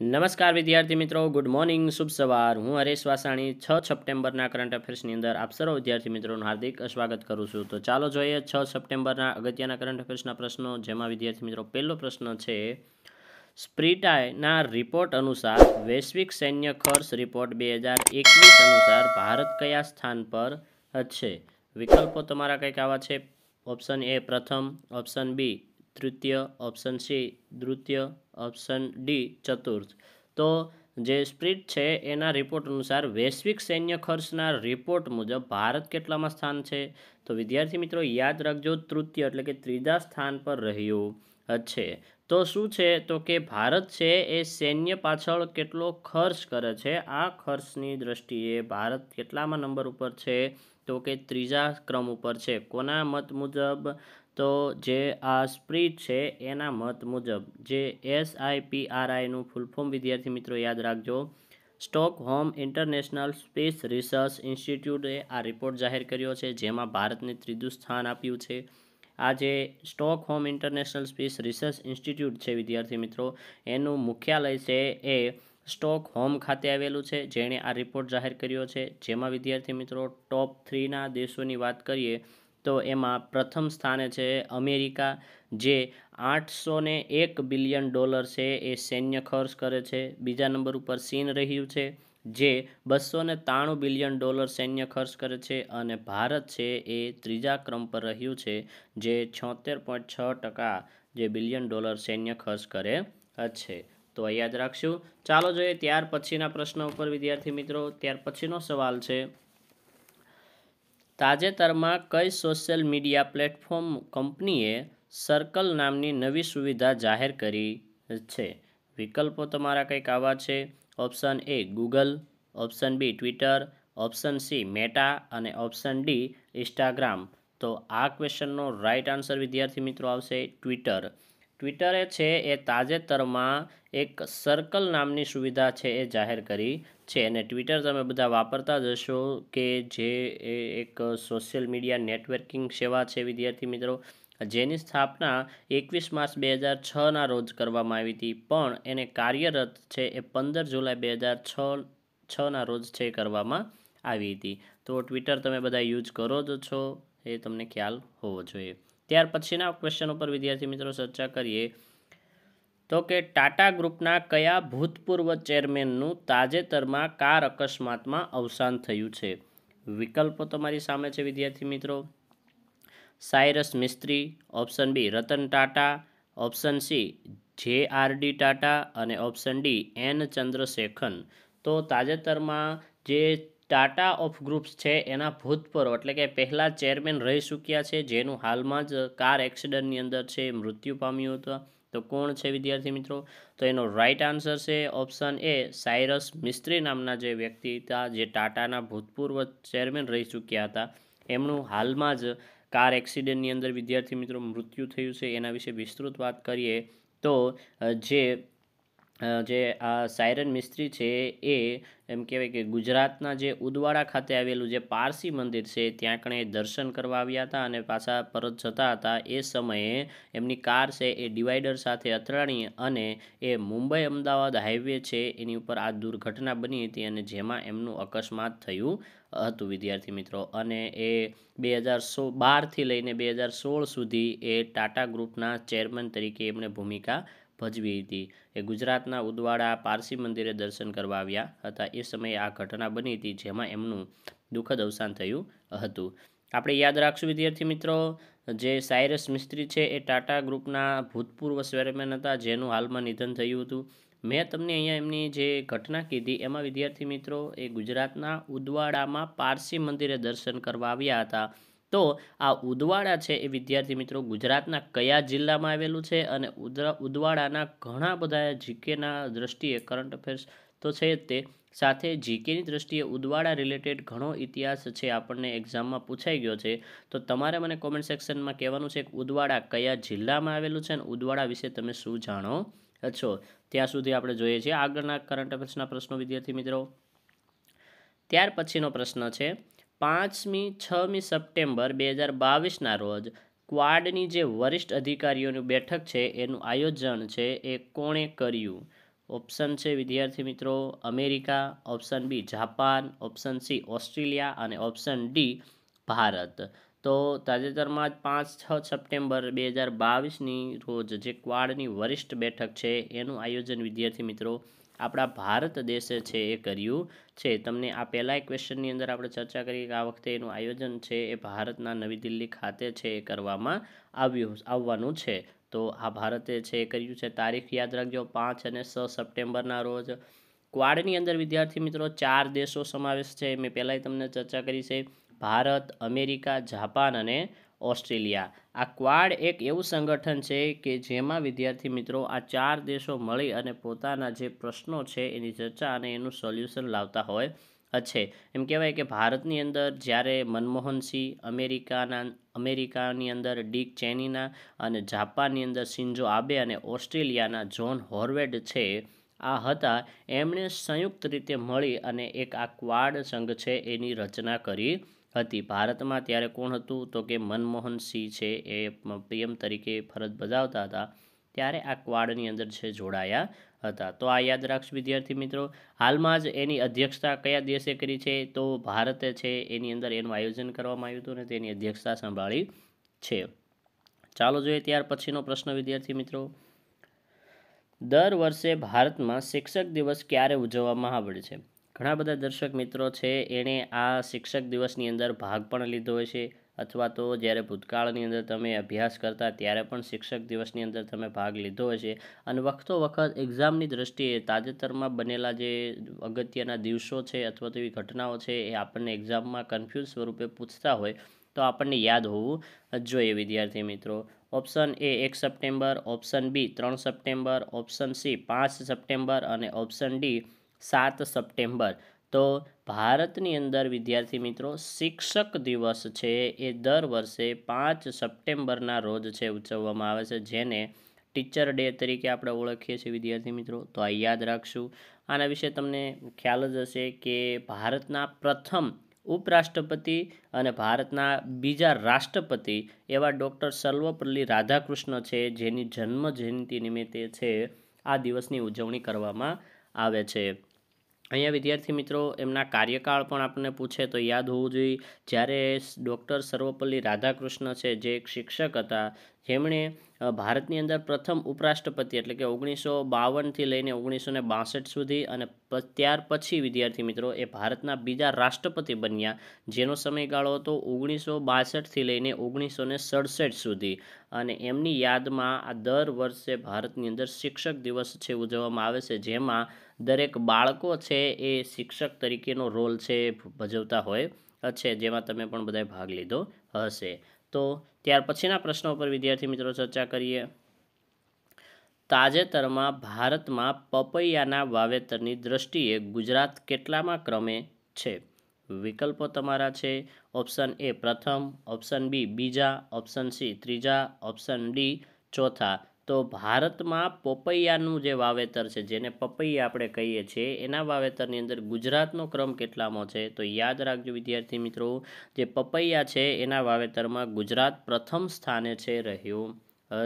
નમસ્કાર વિદ્યાર્થી મિત્રો, ગુડ મોર્નિંગ, શુભ સવાર. હું હરેશ વાસાણી, છ સપ્ટેમ્બરના કરંટ અફેર્સની અંદર આપ સર્વ વિદ્યાર્થી મિત્રોનું હાર્દિક સ્વાગત કરું છું. તો ચાલો જોઈએ છ સપ્ટેમ્બરના અગત્યના કરંટ અફેર્સના પ્રશ્નો, જેમાં વિદ્યાર્થી મિત્રો પહેલો પ્રશ્ન છે, સ્પ્રીટાયના રિપોર્ટ અનુસાર વૈશ્વિક સૈન્ય ખર્ચ રિપોર્ટ બે હજાર એકવીસ અનુસાર ભારત કયા સ્થાન પર છે? વિકલ્પો તમારા કંઈક આવા છે? ઓપ્શન એ પ્રથમ, ઓપ્શન બી તૃતીય ઓપ્શન સી દ્વિતીય ઓપ્શન ડી ચતુર્થ. તો જે સ્પ્રિટ છે, એના રિપોર્ટ અનુસાર વૈશ્વિક સૈન્ય ખર્ચના રિપોર્ટ મુજબ ભારત કેટલામાં સ્થાન છે? તો વિદ્યાર્થી મિત્રો, યાદ રાખજો, તૃતીય એટલે કે ત્રીજા સ્થાન પર રહ્યું છે. તો શું છે? તો કે ભારત છે, એ સૈન્ય પાછળ કેટલો ખર્ચ કરે છે? આ ખર્ચની દ્રષ્ટિએ ભારત કેટલામાં નંબર ઉપર છે? તો કે ત્રીજા ક્રમ ઉપર છે. કોના મત મુજબ? તો જે આ સ્પ્રીટ છે એના મત મુજબ. જે એસ આઈ પી આર આઈનું ફૂલ ફોર્મ વિદ્યાર્થી મિત્રો યાદ રાખજો. Stockholm international space research ઇન્સ્ટિટ્યૂટે આ રિપોર્ટ જાહેર કર્યો છે, જેમાં ભારતને ત્રીજું સ્થાન આપ્યું છે. આ જે Stockholm international space research institute છે વિદ્યાર્થી મિત્રો, એનું મુખ્યાલય છે એ સ્ટોક હોમ ખાતે આવેલું છે, જેણે આ રિપોર્ટ જાહેર કર્યો છે. જેમાં વિદ્યાર્થી મિત્રો ટોપ થ્રીના દેશોની વાત કરીએ તો એમાં પ્રથમ સ્થાને છે અમેરિકા, જે આઠસો એક બિલિયન ડોલર છે એ સૈન્ય ખર્ચ કરે છે. બીજા નંબર ઉપર ચીન રહ્યું છે, જે બસો ને ત્રાણું બિલિયન ડોલર સૈન્ય ખર્ચ કરે છે. અને ભારત છે એ ત્રીજા ક્રમ પર રહ્યું છે, જે છોતેર પોઈન્ટ છ ટકા જે બિલિયન ડોલર સૈન્ય ખર્ચ કરે છે. તો યાદ રાખશું. ચાલો જોઈએ ત્યાર પછીના પ્રશ્ન ઉપર, વિદ્યાર્થી મિત્રો. ત્યાર પછીનો સવાલ છે, તાજેતરમાં કઈ સોશિયલ મીડિયા પ્લેટફોર્મ કંપનીએ સર્કલ નામની નવી સુવિધા જાહેર કરી છે? વિકલ્પો તમારા કંઈક આવા છે. Option A Google option B Twitter option C Meta અને ઓપ્શન ડી ઇન્સ્ટાગ્રામ તો આ ક્વેશ્ચનનો રાઇટ આન્સર વિદ્યાર્થી મિત્રો, આવશે ટ્વિટર ટ્વિટરે છે, એ તાજેતરમાં એક સર્કલ નામની સુવિધા છે એ જાહેર કરી છે અને ટ્વિટર તમે બધા વાપરતા જ હશો કે જે એક સોશિયલ મીડિયા નેટવર્કિંગ સેવા છે, વિદ્યાર્થી મિત્રો. જેની સ્થાપના એકવીસ માર્ચ બે હજાર છના રોજ કરવામાં આવી હતી, પણ એને કાર્યરત છે એ પંદર જુલાઈ બે હજાર છ, છના રોજ છે કરવામાં આવી હતી. તો ટ્વિટર તમે બધા યુઝ કરો જ છો, એ તમને ખ્યાલ હોવો જોઈએ. ત્યાર પછીના ક્વેશ્ચન ઉપર વિદ્યાર્થી મિત્રો ચર્ચા કરીએ. તો કે ટાટા ગ્રુપના કયા ભૂતપૂર્વ ચેરમેનનું તાજેતરમાં કાર અકસ્માતમાં અવસાન થયું છે? વિકલ્પો તમારી સામે છે વિદ્યાર્થી મિત્રો. Cyrus Mistry, option B Ratan Tata, option C J R Tata અને ઓપ્શન ડી એન ચંદ્રશેખન. તો તાજેતરમાં જે ટાટા ઓફ ગ્રુપ્સ છે એના ભૂતપૂર્વ, એટલે કે પહેલાં ચેરમેન રહી ચૂક્યા છે, જેનું હાલમાં જ કાર એક્સિડન્ટની અંદર છે, મૃત્યુ પામ્યું હતું. તો કોણ છે વિદ્યાર્થી મિત્રો? તો એનો રાઈટ આન્સર છે ઓપ્શન એ સાયરસ મિસ્ત્રી નામના જે વ્યક્તિ હતા, જે ટાટાના ભૂતપૂર્વ ચેરમેન રહી ચૂક્યા હતા. એમનું હાલમાં જ કાર એક્સિડન્ટની અંદર વિદ્યાર્થી મિત્રો મૃત્યુ થયું છે. એના વિશે વિસ્તૃત વાત કરીએ તો જે જે આ સાયરન મિસ્ત્રી છે એ એમ કહેવાય કે ગુજરાતના જે ઉદવાડા ખાતે આવેલું જે પારસી મંદિર છે, ત્યાં કણે દર્શન કરવા આવ્યા હતા અને પાછા પરત જતા હતા. એ સમયે એમની કાર છે એ ડિવાઈડર સાથે અથડાણી અને એ મુંબઈ અમદાવાદ હાઈવે છે એની ઉપર આ દુર્ઘટના બની હતી અને જેમાં એમનું અકસ્માત થયું હતું, વિદ્યાર્થી મિત્રો. અને એ બે હજાર સો બારથી લઈને બે હજાર સોળ સુધી એ ટાટા ગ્રુપના ચેરમેન તરીકે એમણે ભૂમિકા ભજવી હતી. એ ગુજરાતના ઉદવાડા પારસી મંદિરે દર્શન કરવા આવ્યા હતા. એ સમયે આ ઘટના બની હતી, જેમાં એમનું દુઃખદ અવસાન થયું હતું. આપણે યાદ રાખશું, વિદ્યાર્થી મિત્રો, જે સાયરસ મિસ્ત્રી છે એ ટાટા ગ્રુપના ભૂતપૂર્વ ચેરમેન હતા, જેનું હાલમાં નિધન થયું હતું. મેં તમને અહીંયા એમની જે ઘટના કીધી, એમાં વિદ્યાર્થી મિત્રો, એ ગુજરાતના ઉદવાડામાં પારસી મંદિરે દર્શન કરવા આવ્યા હતા. તો આ ઉદવાડા છે એ વિદ્યાર્થી મિત્રો ગુજરાતના કયા જિલ્લામાં આવેલું છે અને ઉદવાડાના ઘણા બધા જીકેના દ્રષ્ટિએ કરંટ અફેર્સ તો છે તે સાથે જીકેની દ્રષ્ટિએ ઉદવાડા રિલેટેડ ઘણો ઇતિહાસ છે આપણને એક્ઝામમાં પૂછાઈ ગયો છે. તો તમારે મને કોમેન્ટ સેક્શનમાં કહેવાનું છે કે ઉદવાડા કયા જિલ્લામાં આવેલું છે અને ઉદવાડા વિશે તમે શું જાણો છો? ત્યાં સુધી આપણે જોઈએ છીએ આગળના કરંટ અફેર્સના પ્રશ્નો વિદ્યાર્થી મિત્રો. ત્યાર પછીનો પ્રશ્ન છે પાંચમી, છમી સપ્ટેમ્બર બે હજાર બાવીસના રોજ ક્વાડની જે વરિષ્ઠ અધિકારીઓની બેઠક છે, એનું આયોજન છે એ કોણે કર્યું? ઓપ્શન છે વિદ્યાર્થી મિત્રો America, option B Japan, option C Australia અને ઓપ્શન ડી ભારત. તો તાજેતરમાં જ પાંચ, છ સપ્ટેમ્બર બે હજાર બાવીસની રોજ જે ક્વાડની વરિષ્ઠ બેઠક છે, એનું આયોજન વિદ્યાર્થી મિત્રો આપણા ભારત દેશે છે એ કર્યું છે. તમને આ પહેલાં ક્વેશ્ચનની અંદર આપણે ચર્ચા કરી કે આ વખતે એનું આયોજન છે એ ભારતના નવી દિલ્હી ખાતે છે એ કરવામાં આવ્યું આવવાનું છે. તો આ ભારતે છે એ કર્યું છે. તારીખ યાદ રાખજો, પાંચ અને છ સપ્ટેમ્બરના રોજ. ક્વાડની અંદર વિદ્યાર્થી મિત્રો ચાર દેશો સમાવેશ છે. મેં પહેલાંય તમને ચર્ચા કરી છે. ભારત, અમેરિકા, જાપાન અને ઓસ્ટ્રેલિયા. આ ક્વાડ એક એવું સંગઠન છે કે જેમાં વિદ્યાર્થી મિત્રો આ ચાર દેશો મળી અને પોતાના જે પ્રશ્નો છે એની ચર્ચા અને એનું સોલ્યુશન લાવતા હોય છે. એમ કહેવાય કે ભારતની અંદર જ્યારે મનમોહનસિંહ અમેરિકાના, અમેરિકાની અંદર ડીક ચેનીના અને જાપાનની અંદર સિન્જો આબે અને ઓસ્ટ્રેલિયાના જોન હોર્વેડ છે, આ હતા. એમણે સંયુક્ત રીતે મળી અને એક આ ક્વાડ સંઘ છે એની રચના કરી. હતી. ભારતમાં ત્યારે કોણ હતું? તો કે મનમોહન સિંહ છે એ પીએમ તરીકે ફરજ બજાવતા હતા. ત્યારે આ ક્વાડની અંદર છે જોડાયા હતા. તો આ યાદ રાખશું વિદ્યાર્થી મિત્રો, હાલમાં જ એની અધ્યક્ષતા કયા દેશે કરી છે? તો ભારતે છે એની અંદર એનું આયોજન કરવામાં આવ્યું હતું અને તેની અધ્યક્ષતા સંભાળી છે. ચાલો જોઈએ ત્યાર પછીનો પ્રશ્ન વિદ્યાર્થી મિત્રો. દર વર્ષે ભારતમાં શિક્ષક દિવસ ક્યારે ઉજવવામાં આવે છે? ઘણા બધા દર્શક મિત્રો છે, એણે આ શિક્ષક દિવસની અંદર ભાગ પણ લીધો હોય છે, અથવા તો જ્યારે ભૂતકાળની અંદર તમે અભ્યાસ કરતા ત્યારે પણ શિક્ષક દિવસની અંદર તમે ભાગ લીધો હોય છે. અને વખતો વખત એક્ઝામની દ્રષ્ટિએ તાજેતરમાં બનેલા જે અગત્યના દિવસો છે અથવા તો એવી ઘટનાઓ છે, એ આપણને એક્ઝામમાં કન્ફ્યુઝ સ્વરૂપે પૂછતા હોય, તો આપણને યાદ હોવું જોઈએ વિદ્યાર્થી મિત્રો. ઓપ્શન એ એક સપ્ટેમ્બર, ઓપ્શન બી ત્રણ સપ્ટેમ્બર, ઓપ્શન સી પાંચ સપ્ટેમ્બર અને ઓપ્શન ડી સાત સપ્ટેમ્બર. તો ભારતની અંદર, વિદ્યાર્થી મિત્રો, શિક્ષક દિવસ છે. એ દર વર્ષે પાંચ સપ્ટેમ્બરના રોજ છે ઉજવવામાં આવે છે, જેને ટીચર ડે તરીકે આપણે ઓળખીએ છીએ, વિદ્યાર્થી મિત્રો. તો આ યાદ રાખશું. આના વિશે તમને ખ્યાલ જ હશે કે ભારતના પ્રથમ ઉપરાષ્ટ્રપતિ અને ભારતના બીજા રાષ્ટ્રપતિ એવા ડૉક્ટર સર્વપલ્લી રાધાકૃષ્ણ છે, જેની જન્મ જયંતિ નિમિત્તે છે, આ દિવસની ઉજવણી કરવામાં આવે છે. અહીંયા વિદ્યાર્થી મિત્રો, એમના કાર્યકાળ પણ આપણને પૂછે તો યાદ હોવું જોઈએ. જ્યારે ડૉક્ટર સર્વપલ્લી રાધાકૃષ્ણ છે, જે એક શિક્ષક હતા, જેમણે ભારતની અંદર પ્રથમ ઉપરાષ્ટ્રપતિ એટલે કે ઓગણીસો બાવનથી લઈને ઓગણીસો ને બાસઠ સુધી અને ત્યાર પછી વિદ્યાર્થી મિત્રો એ ભારતના બીજા રાષ્ટ્રપતિ બન્યા. જેનો સમયગાળો હતો ઓગણીસો બાસઠથી લઈને ઓગણીસો ને સડસઠ સુધી. અને એમની યાદમાં આ દર વર્ષે ભારતની અંદર શિક્ષક દિવસ છે ઉજવવામાં આવે છે, જેમાં દરેક બાળકો છે એ શિક્ષક તરીકેનો રોલ છે, ભજવતા હોય, છે, જેમાં તમે પણ બધાએ ભાગ લીધો હશે. તો ત્યાર પછીના પ્રશ્નો પર વિદ્યાર્થી મિત્રો ચર્ચા કરીએ. તાજેતરમાં ભારતમાં પપૈયાના વાવેતરની દ્રષ્ટિએ ગુજરાત કેટલામાં ક્રમે છે? વિકલ્પો તમારા છે. ઓપ્શન એ પ્રથમ, ઓપ્શન બી બીજા, ઓપ્શન સી ત્રીજા, ઓપ્શન ડી ચોથા. તો ભારતમાં પપૈયાનું જે વાવેતર છે, જેને પપૈયા આપણે કહીએ છીએ, એના વાવેતરની અંદર ગુજરાતનો ક્રમ કેટલામાં છે? તો યાદ રાખજો વિદ્યાર્થી મિત્રો, જે પપૈયા છે, એના વાવેતરમાં ગુજરાત પ્રથમ સ્થાને છે, રહ્યું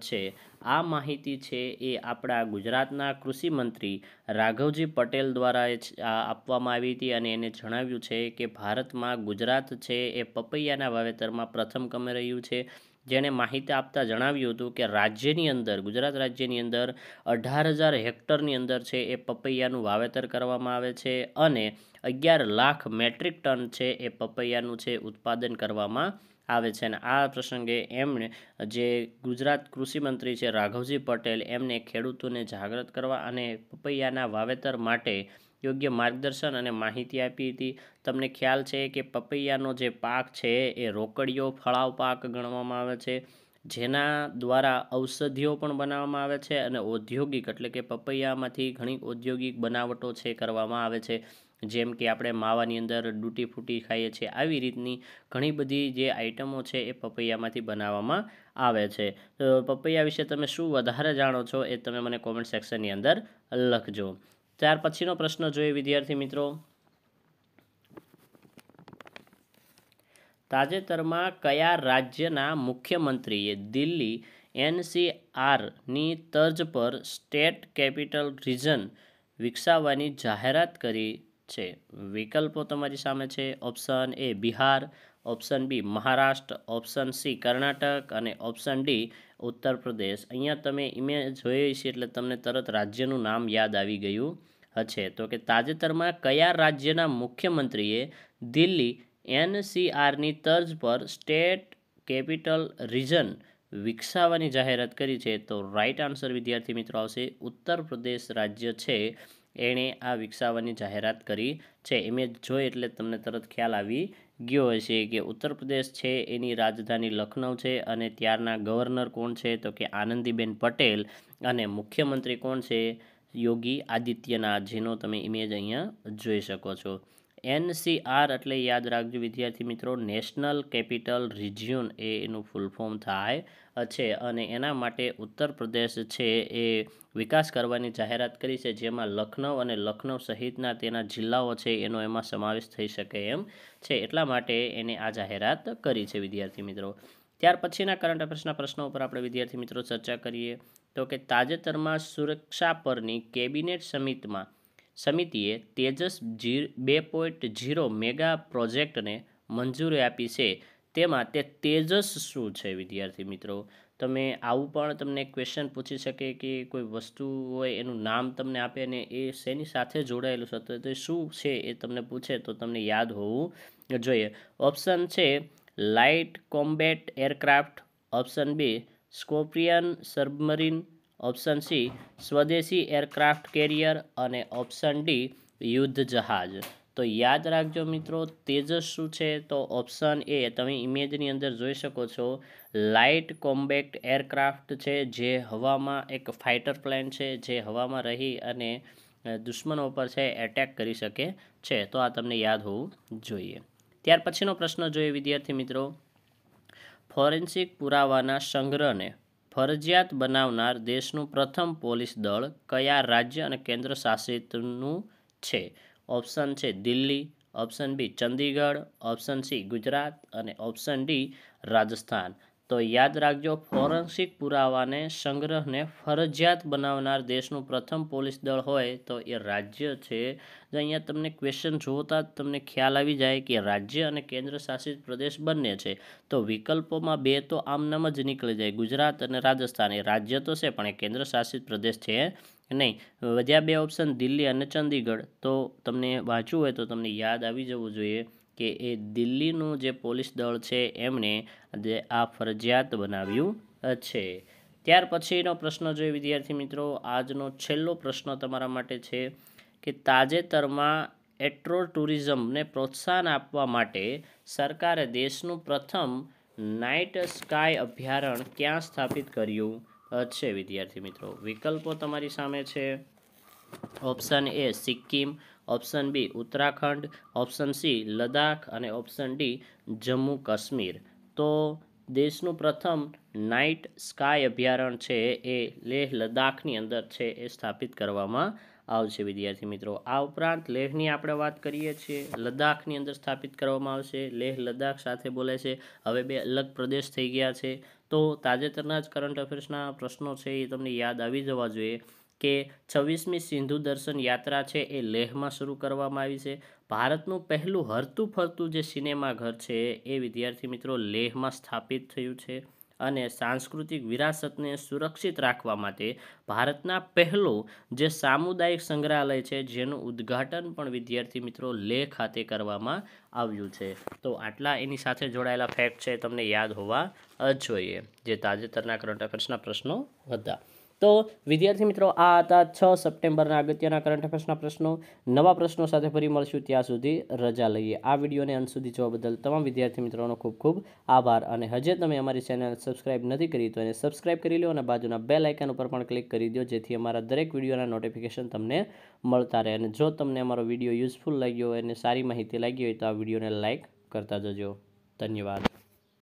છે. આ માહિતી છે એ આપણા ગુજરાતના કૃષિ મંત્રી રાઘવજી પટેલ દ્વારા આપવામાં આવી હતી અને એને જણાવ્યું છે કે ભારતમાં ગુજરાત છે એ પપૈયાના વાવેતરમાં પ્રથમ ક્રમે રહ્યું છે. જેણે માહિતી આપતા જણાવ્યું હતું કે રાજ્યની અંદર, ગુજરાત રાજ્યની અંદર અઢાર હજાર હેક્ટરની અંદર છે એ પપૈયાનું વાવેતર કરવામાં આવે છે અને અગિયાર લાખ મેટ્રિક ટન છે એ પપૈયાનું છે ઉત્પાદન કરવામાં આવે છે. અને આ પ્રસંગે એમણે જે ગુજરાત કૃષિમંત્રી છે રાઘવજી પટેલ એમને ખેડૂતોને જાગૃત કરવા અને પપૈયાના વાવેતર માટે યોગ્ય માર્ગદર્શન અને માહિતી આપી હતી. તમને ખ્યાલ છે કે પપૈયાનો જે પાક છે એ રોકડીયો ફળાવ પાક ગણવામાં આવે છે. જેના દ્વારા ઔષધિઓ પણ બનાવવામાં આવે છે અને ઔદ્યોગિક એટલે કે પપૈયામાંથી ઘણી ઔદ્યોગિક બનાવટો છે કરવામાં આવે છે. જેમ કે આપણે માવાની અંદર ડૂટી ફૂટી ખાઈએ છીએ. આવી રીતની ઘણી બધી જે આઇટમો છે એ પપૈયામાંથી બનાવવામાં આવે છે. તો પપૈયા વિશે તમે શું વધારે જાણો છો એ તમે મને કોમેન્ટ સેક્શનની અંદર લખજો. ત્યાર પછીનો પ્રશ્ન જોઈએ, વિદ્યાર્થી મિત્રો. તાજેતરમાં કયા રાજ્યના મુખ્યમંત્રીએ દિલ્હી એનસીઆરની તર્જ પર સ્ટેટ કેપિટલ રિજન વિકસાવવાની જાહેરાત કરી છે. વિકલ્પો તમારી સામે છે. Option A Bihar, option B Maharashtra, option C Karnataka અને ઓપ્શન ડી ઉત્તર પ્રદેશ. અહીંયા તમે ઇમેજ જોઈ છે એટલે તમને તરત રાજ્યનું નામ યાદ આવી ગયું હશે. તો કે તાજેતરમાં કયા રાજ્યના મુખ્યમંત્રીએ દિલ્હી એનસીઆરની તર્જ પર સ્ટેટ કેપિટલ રિજન વિકસાવવાની જાહેરાત કરી છે? તો રાઈટ આન્સર વિદ્યાર્થી મિત્રો આવશે. ઉત્તર પ્રદેશ રાજ્ય છે એણે આ વિકસાવવાની જાહેરાત કરી છે. ઇમેજ જોઈ એટલે તમને તરત ખ્યાલ આવી ગયો હશે કે ઉત્તર પ્રદેશ છે, એની રાજધાની લખનઉ છે અને ત્યારના ગવર્નર કોણ છે તો કે આનંદીબેન પટેલ અને મુખ્યમંત્રી કોણ છે? યોગી આદિત્યનાથ, જેનો તમે ઇમેજ અહીંયા જોઈ શકો છો. એનસીઆર એટલે યાદ રાખજો વિદ્યાર્થી મિત્રો, નેશનલ કેપિટલ રિજિયન એ એનું ફૂલ ફોર્મ થાય છે અને એના માટે ઉત્તર પ્રદેશ છે એ વિકાસ કરવાની જાહેરાત કરી છે, જેમાં લખનઉ અને લખનઉ સહિતના તેના જિલ્લાઓ છે એનો એમાં સમાવેશ થઈ શકે એમ છે, એટલા માટે એને આ જાહેરાત કરી છે વિદ્યાર્થી મિત્રો. ત્યાર પછીના કરંટ અફેર્સના પ્રશ્નો ઉપર આપણે વિદ્યાર્થી મિત્રો ચર્ચા કરીએ. તો કે તાજેતરમાં સુરક્ષા પરની કેબિનેટ સમિતિમાં સમિતિએ તેજસ જી બે પોઈન્ટ ઝીરો મેગા પ્રોજેક્ટને મંજૂરી આપી છે. તેમાં તે તેજસ શું છે, વિદ્યાર્થી મિત્રો? તમે આવું પણ તમને ક્વેશ્ચન પૂછી શકે કે કોઈ વસ્તુ હોય, એનું નામ તમને આપે અને એ શેની સાથે જોડાયેલું છે? તો શું છે એ તમને પૂછે તો તમને યાદ હોવું જોઈએ. ઓપ્શન છે light combat aircraft option B Scorpion submarine option C, સ્વદેશી એરક્રાફ્ટ કેરિયર અને ઓપ્શન ડી, યુદ્ધ જહાજ. તો યાદ રાખજો મિત્રો, તેજસ શું છે? તો ઓપ્શન એ, તમે ઇમેજની અંદર જોઈ શકો છો, લાઇટ કોમ્બેક્ટ એરક્રાફ્ટ છે, જે હવામાં એક ફાઇટર પ્લેન છે, જે હવામાં રહી અને દુશ્મનો પર છે, એટેક કરી શકે છે. તો આ તમને યાદ હોવું જોઈએ. ત્યાર પછીનો પ્રશ્ન જોઈએ વિદ્યાર્થી મિત્રો. ફોરેન્સિક પુરાવાના સંગ્રહને ફરજિયાત બનાવનાર દેશનું પ્રથમ પોલીસ દળ કયા રાજ્ય અને કેન્દ્ર શાસિતનું છે? ઓપ્શન છે Delhi, option B Chandigarh, option C Gujarat અને ઓપ્શન ડી રાજસ્થાન. તો યાદ રાખજો, ફોરેન્સિક પુરાવાને સંગ્રહને ફરજિયાત બનાવનાર દેશનું પ્રથમ પોલીસ દળ હોય તો એ રાજ્ય છે. જો અહીંયા તમને ક્વેશ્ચન જોતા જ તમને ખ્યાલ આવી જાય કે રાજ્ય અને કેન્દ્ર શાસિત પ્રદેશ બંને છે, તો વિકલ્પોમાં બે તો આમનામ જ નીકળી જાય. ગુજરાત અને રાજસ્થાન એ રાજ્ય તો છે, પણ એ કેન્દ્ર શાસિત પ્રદેશ છે નહીં. વધ્યા બે ઓપ્શન દિલ્હી અને ચંદીગઢ. તો તમને વાંચવું હોય તો તમને યાદ આવી જવું જોઈએ. કે એ દિલ્હીનું જે પોલીસ દળ છે એમણે જે આ ફરજિયાત બનાવ્યું છે. ત્યાર પછીનો પ્રશ્ન જોઈએ વિદ્યાર્થી મિત્રો, આજનો છેલ્લો પ્રશ્ન તમારા માટે છે કે તાજેતરમાં એટ્રો ટુરિઝમને પ્રોત્સાહન આપવા માટે સરકારે દેશનું પ્રથમ નાઇટ સ્કાય અભયારણ્ય ક્યાં સ્થાપિત કર્યું છે વિદ્યાર્થી મિત્રો. વિકલ્પો તમારી સામે છે. Option A Sikkim option B Uttarakhand, option C Ladakh અને ઓપ્શન ડી જમ્મુ કાશ્મીર. તો દેશનું પ્રથમ નાઇટ સ્કાય અભયારણ્ય છે એ લેહ લદ્દાખની અંદર છે એ સ્થાપિત કરવામાં આવશે. વિદ્યાર્થી મિત્રો, આ ઉપરાંત લેહની આપણે વાત કરીએ છીએ. લદ્દાખની અંદર સ્થાપિત કરવામાં આવશે. લેહ લદ્દાખ સાથે બોલે છે. હવે બે અલગ પ્રદેશ થઈ ગયા છે. તો તાજેતરના જ કરંટ અફેર્સના પ્રશ્નો છે એ તમને યાદ આવી જવા જોઈએ. કે છવ્વીસમી સિંધુ દર્શન યાત્રા છે એ લેહમાં શરૂ કરવામાં આવી છે. ભારતનું પહેલું હરતું ફરતું જે સિનેમાઘર છે એ વિદ્યાર્થી મિત્રો લેહમાં સ્થાપિત થયું છે અને સાંસ્કૃતિક વિરાસતને સુરક્ષિત રાખવા માટે ભારતના પહેલો જે સામુદાયિક સંગ્રહાલય છે જેનું ઉદ્ઘાટન પણ વિદ્યાર્થી મિત્રો લેહ ખાતે કરવામાં આવ્યું છે. તો આટલા એની સાથે જોડાયેલા ફેક્ટ છે તમને યાદ હોવા જ જોઈએ. જે તાજેતરના કરંટ અફેર્સના પ્રશ્નો હતા. તો વિદ્યાર્થી મિત્રો, આ હતા છ સપ્ટેમ્બરના અગત્યના કરંટ અફેર્સના પ્રશ્નો. નવા પ્રશ્નો સાથે ફરી મળશું ત્યાં સુધી રજા લઈએ. આ વિડીયોને અંત સુધી જોવા બદલ તમામ વિદ્યાર્થી મિત્રોનો ખૂબ ખૂબ આભાર. અને હજે તમે અમારી ચેનલ સબસ્ક્રાઇબ નથી કરી તો એને સબસ્ક્રાઇબ કરી લો અને બાજુના બે લાઇકન ઉપર પણ ક્લિક કરી દો જેથી અમારા દરેક વિડીયોના નોટિફિકેશન તમને મળતા રહે. અને જો તમને અમારો વીડિયો યુઝફુલ લાગ્યો હોય અને સારી માહિતી લાગી હોય તો આ વિડીયોને લાઇક કરતા જજો. ધન્યવાદ.